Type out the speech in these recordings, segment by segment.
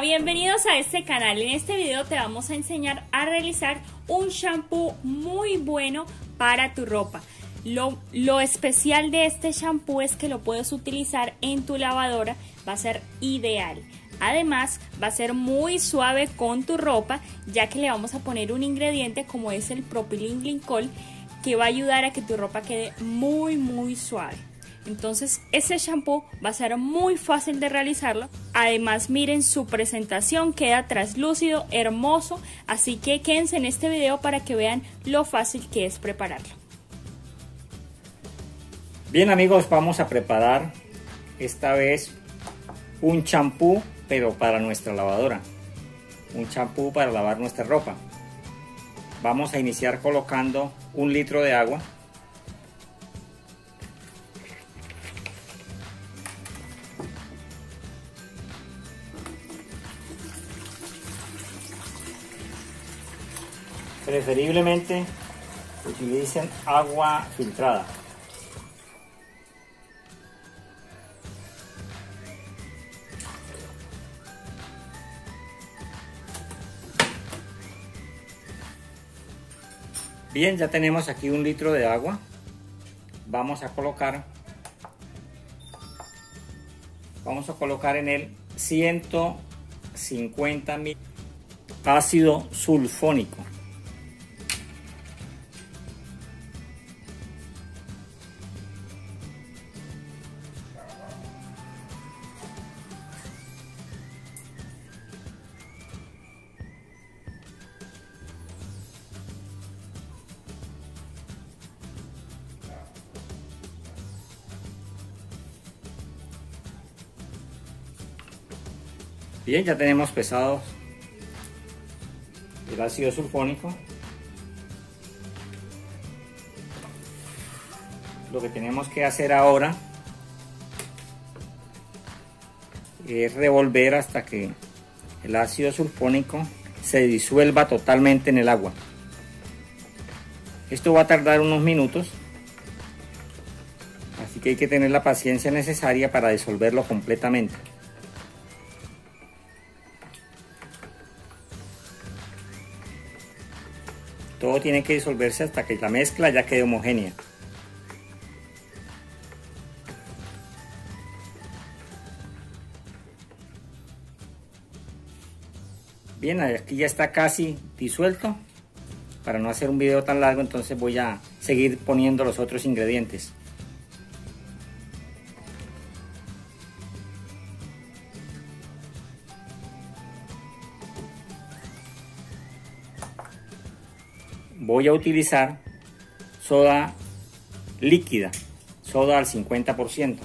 Bienvenidos a este canal. En este video te vamos a enseñar a realizar un shampoo muy bueno para tu ropa. Lo, lo, especial de este shampoo es que lo puedes utilizar en tu lavadora, va a ser ideal. Además, va a ser muy suave con tu ropa, ya que le vamos a poner un ingrediente como es el propilenglicol, que va a ayudar a que tu ropa quede muy, muy suave. Entonces ese shampoo va a ser muy fácil de realizarlo. Además miren su presentación, queda traslúcido, hermoso. Así que quédense en este video para que vean lo fácil que es prepararlo. Bien amigos, vamos a preparar esta vez un champú, pero para nuestra lavadora. Un champú para lavar nuestra ropa. Vamos a iniciar colocando un litro de agua Preferiblemente utilicen agua filtrada. Bien, ya tenemos aquí un litro de agua. Vamos a colocar vamos a colocar en él 150 mil ácido sulfónico. Bien, ya tenemos pesado el ácido sulfónico. Lo que tenemos que hacer ahora es revolver hasta que el ácido sulfónico se disuelva totalmente en el agua. Esto va a tardar unos minutos, así que hay que tener la paciencia necesaria para disolverlo completamente. Todo tiene que disolverse hasta que la mezcla ya quede homogénea. Bien, aquí ya está casi disuelto. Para no hacer un video tan largo, entonces voy a seguir poniendo los otros ingredientes. Voy a utilizar soda líquida, soda al 50%.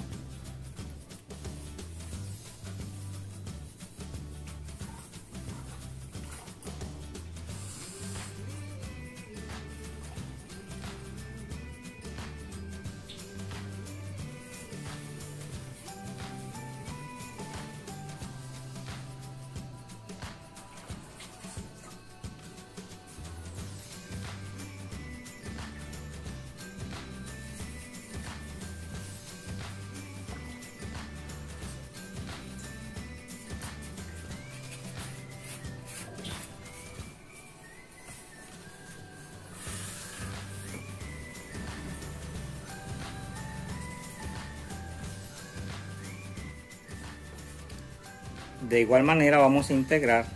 De igual manera vamos a integrar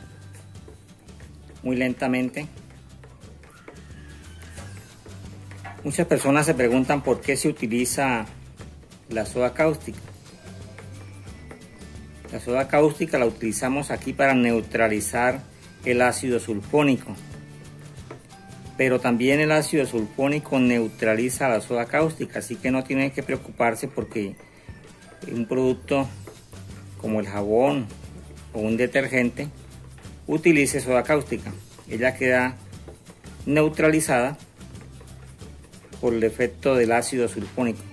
muy lentamente. Muchas personas se preguntan por qué se utiliza la soda cáustica. La soda cáustica la utilizamos aquí para neutralizar el ácido sulfónico. Pero también el ácido sulfónico neutraliza la soda cáustica, así que no tiene que preocuparse porque un producto como el jabón o un detergente, utilice soda cáustica. Ella queda neutralizada por el efecto del ácido sulfónico.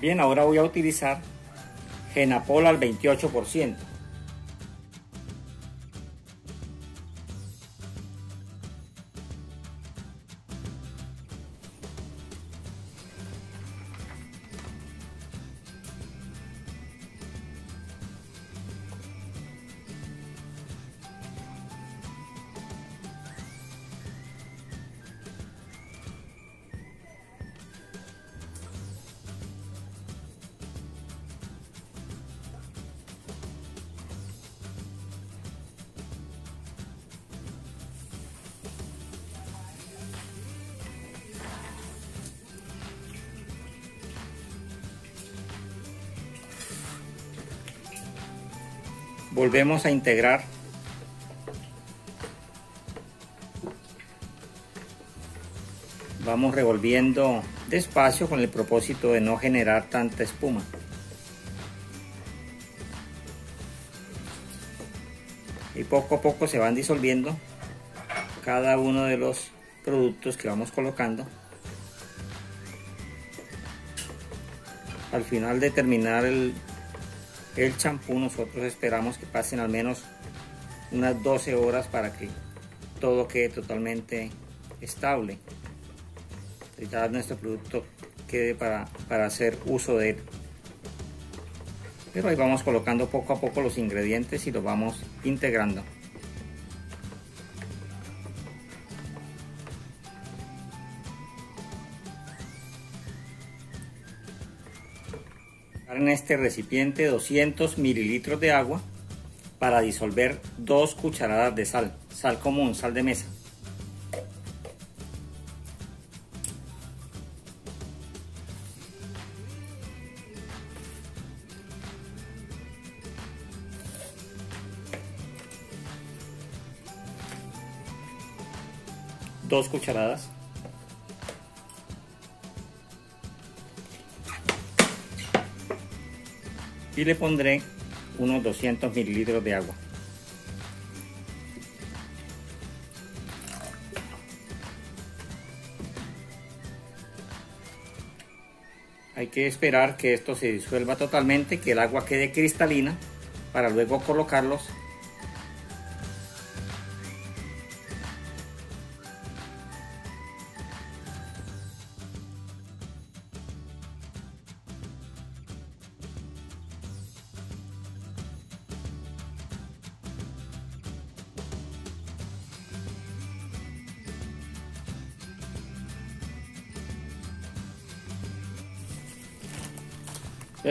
Bien, ahora voy a utilizar Genapol al 28%. Volvemos a integrar. Vamos revolviendo despacio con el propósito de no generar tanta espuma. Y poco a poco se van disolviendo cada uno de los productos que vamos colocando. Al final de terminar el el champú nosotros esperamos que pasen al menos unas 12 horas para que todo quede totalmente estable. Ya nuestro producto quede para, para hacer uso de él. Pero ahí vamos colocando poco a poco los ingredientes y los vamos integrando. En este recipiente 200 mililitros de agua para disolver dos cucharadas de sal, sal común, sal de mesa. Dos cucharadas. Y le pondré unos 200 mililitros de agua. Hay que esperar que esto se disuelva totalmente, que el agua quede cristalina para luego colocarlos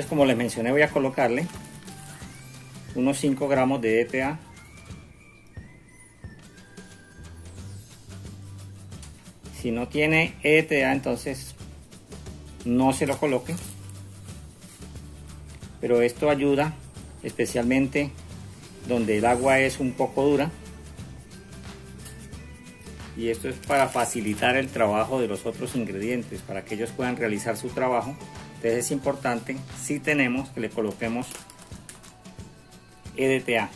Como les mencioné, voy a colocarle unos 5 gramos de EPA. Si no tiene ETA, entonces no se lo coloque. Pero esto ayuda especialmente donde el agua es un poco dura. Y esto es para facilitar el trabajo de los otros ingredientes, para que ellos puedan realizar su trabajo entonces es importante, si tenemos, que le coloquemos EDTA.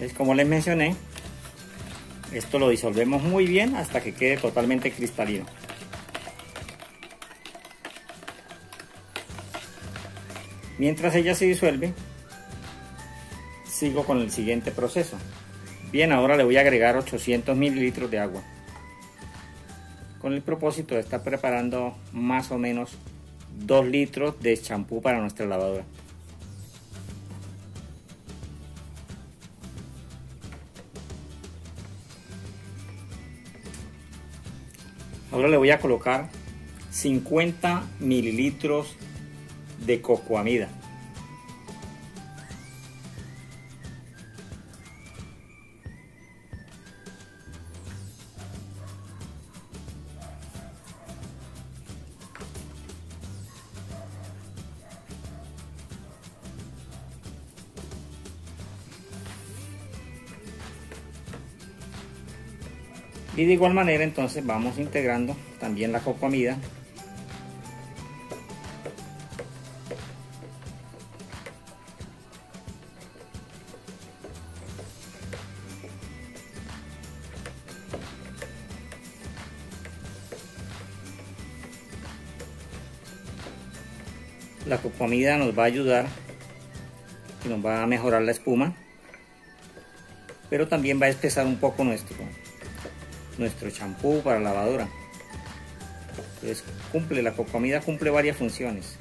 Es como les mencioné, esto lo disolvemos muy bien hasta que quede totalmente cristalino. Mientras ella se disuelve, sigo con el siguiente proceso. Bien, ahora le voy a agregar 800 mililitros de agua. Con el propósito de estar preparando más o menos 2 litros de champú para nuestra lavadora. Ahora le voy a colocar 50 mililitros de cocoamida. y de igual manera entonces vamos integrando también la cocomida la cocomida nos va a ayudar y nos va a mejorar la espuma pero también va a espesar un poco nuestro nuestro champú para lavadora. Entonces cumple, la cocomida cumple varias funciones.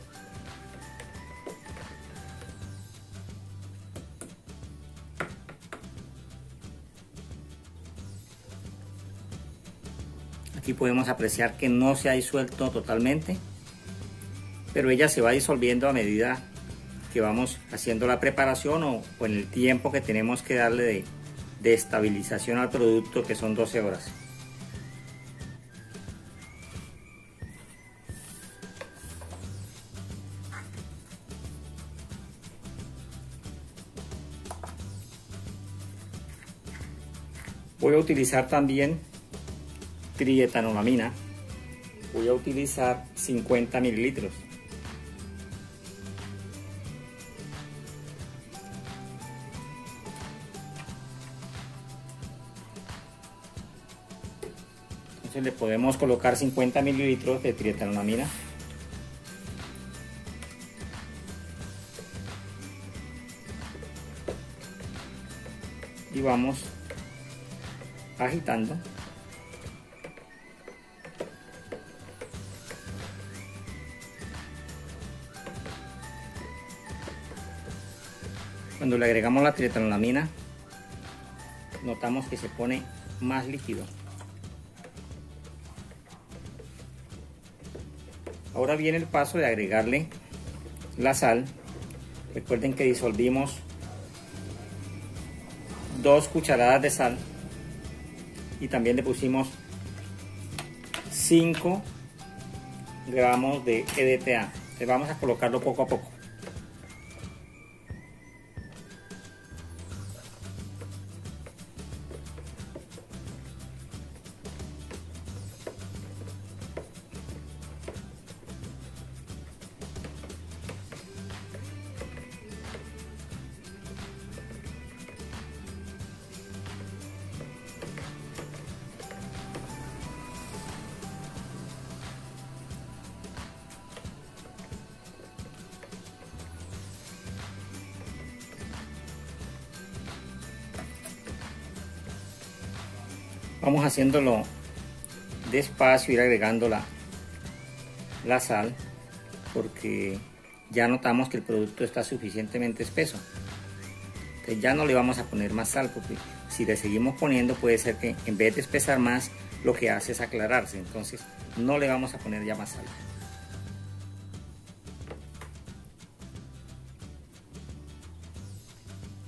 Aquí podemos apreciar que no se ha disuelto totalmente, pero ella se va disolviendo a medida que vamos haciendo la preparación o, en el tiempo que tenemos que darle de, de estabilización al producto que son 12 horas. Voy a utilizar también trietanolamina. Voy a utilizar 50 mililitros. Entonces le podemos colocar 50 mililitros de trietanolamina. Y vamos agitando. Cuando le agregamos la trietanolamina, notamos que se pone más líquido. Ahora viene el paso de agregarle la sal. Recuerden que disolvimos dos cucharadas de sal y también le pusimos 5 gramos de EDTA. Le vamos a colocarlo poco a poco. Vamos haciéndolo despacio, ir agregando la, sal, porque ya notamos que el producto está suficientemente espeso. Ya no le vamos a poner más sal, porque si le seguimos poniendo puede ser que en vez de espesar más, lo que hace es aclararse. Entonces no le vamos a poner ya más sal.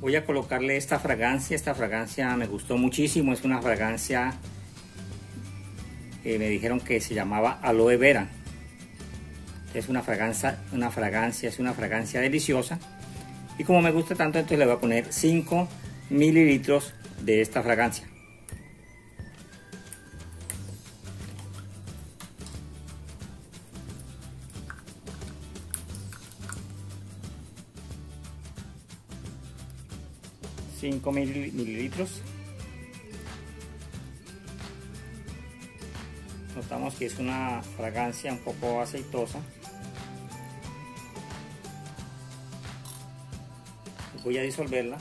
Voy a colocarle esta fragancia. Esta fragancia me gustó muchísimo. Es una fragancia que me dijeron que se llamaba aloe vera. Es una fragancia, una fragancia, es una fragancia deliciosa. Y como me gusta tanto, entonces le voy a poner 5 mililitros de esta fragancia. 5 mililitros. Notamos que es una fragancia un poco aceitosa. Voy a disolverla.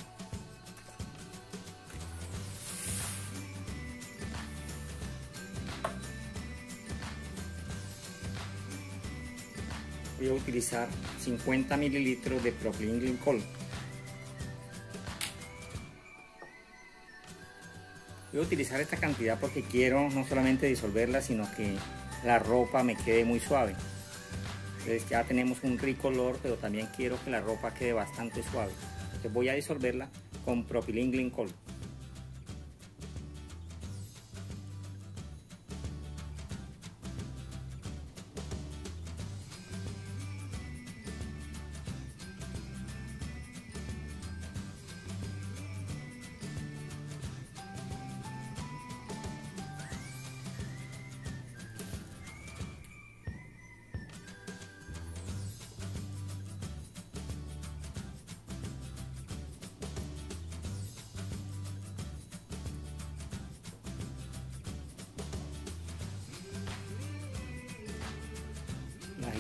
Voy a utilizar 50 mililitros de propilenglicol. Voy a utilizar esta cantidad porque quiero no solamente disolverla, sino que la ropa me quede muy suave. Entonces ya tenemos un rico olor, pero también quiero que la ropa quede bastante suave. Entonces voy a disolverla con propilenglicol.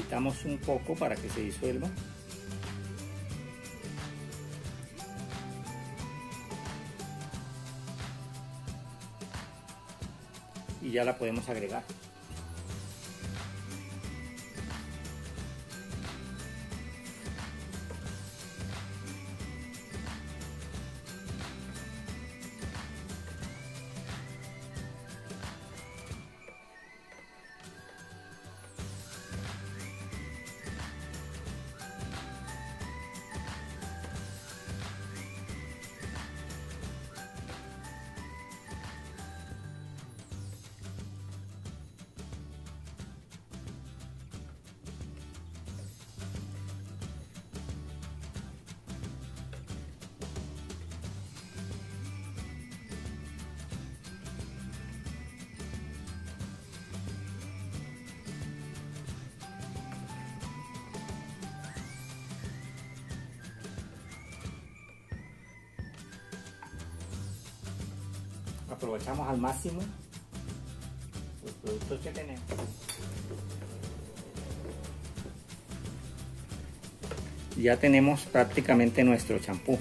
Agitamos un poco para que se disuelva. Y ya la podemos agregar. Aprovechamos al máximo los productos que tenemos. Ya tenemos prácticamente nuestro champú.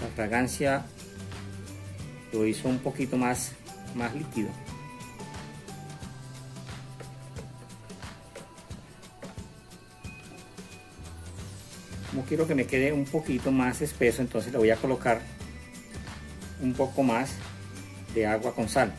La fragancia lo hizo un poquito más, más líquido. Como quiero que me quede un poquito más espeso, entonces le voy a colocar un poco más de agua con sal.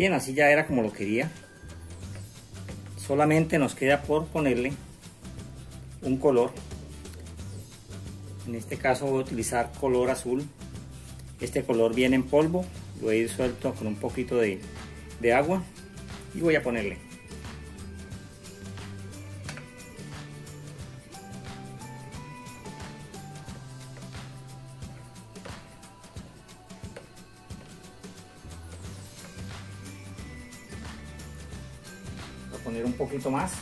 Bien, así ya era como lo quería. Solamente nos queda por ponerle un color. En este caso voy a utilizar color azul. Este color viene en polvo. Lo voy a ir suelto con un poquito de, de agua. Y voy a ponerle. Poner un poquito más.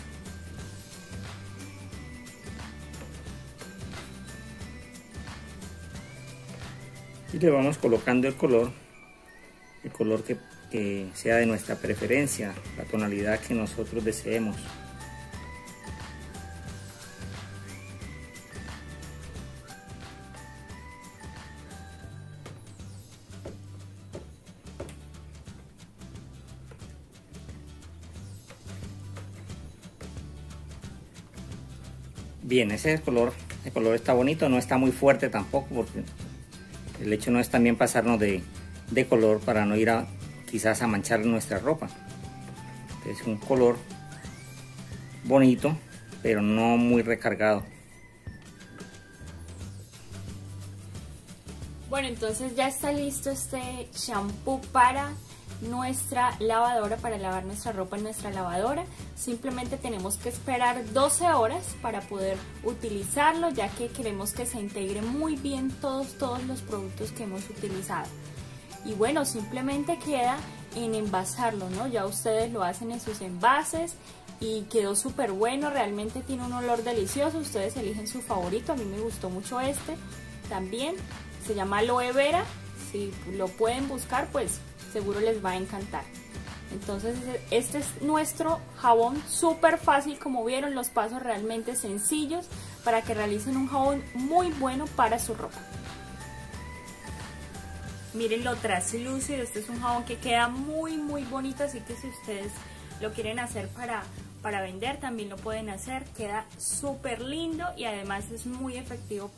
Y le vamos colocando el color, el color que, que sea de nuestra preferencia, la tonalidad que nosotros deseemos. Bien, ese color, el color está bonito, no está muy fuerte tampoco porque el hecho no es también pasarnos de, de color para no ir a quizás a manchar nuestra ropa. Es un color bonito, pero no muy recargado. Bueno, entonces ya está listo este shampoo para nuestra lavadora para lavar nuestra ropa en nuestra lavadora. Simplemente tenemos que esperar 12 horas para poder utilizarlo ya que queremos que se integre muy bien todos, todos los productos que hemos utilizado. Y bueno, simplemente queda en envasarlo, ¿no? Ya ustedes lo hacen en sus envases y quedó súper bueno, realmente tiene un olor delicioso, ustedes eligen su favorito, a mí me gustó mucho este también, se llama aloe vera, si lo pueden buscar pues seguro les va a encantar. Entonces este es nuestro jabón súper fácil, como vieron los pasos realmente sencillos para que realicen un jabón muy bueno para su ropa. Miren lo traslúcido, este es un jabón que queda muy muy bonito, así que si ustedes lo quieren hacer para, para vender también lo pueden hacer, queda súper lindo y además es muy efectivo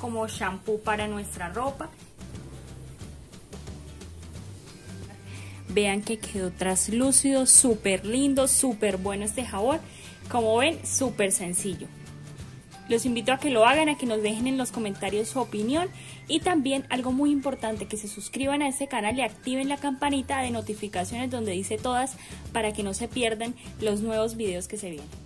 como shampoo para nuestra ropa Vean que quedó traslúcido, súper lindo, súper bueno este jabón. Como ven, súper sencillo. Los invito a que lo hagan, a que nos dejen en los comentarios su opinión y también algo muy importante, que se suscriban a este canal y activen la campanita de notificaciones donde dice todas para que no se pierdan los nuevos videos que se vienen.